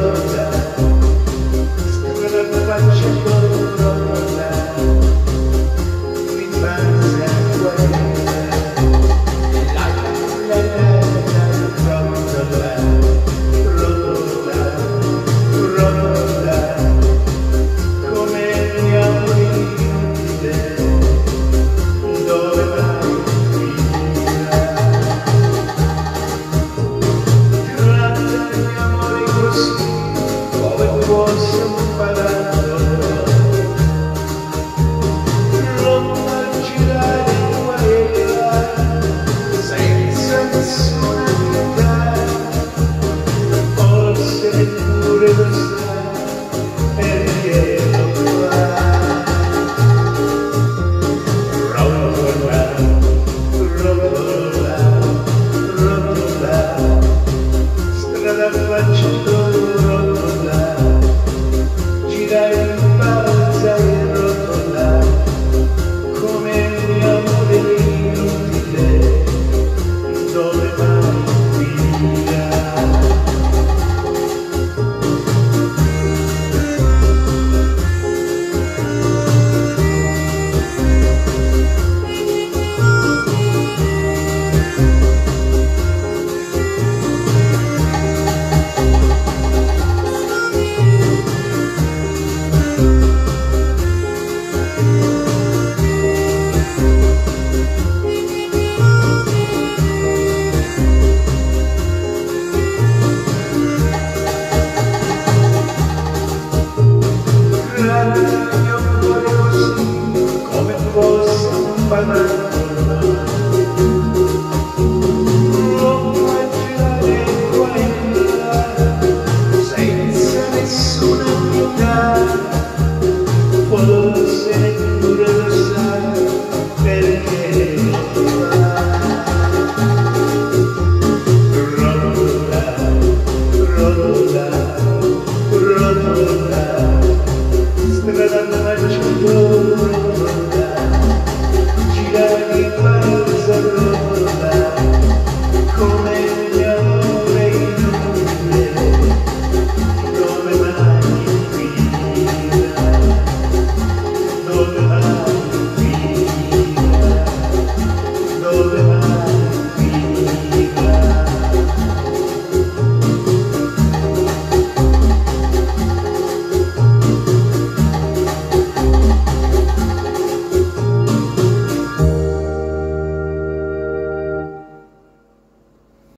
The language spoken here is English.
love. bye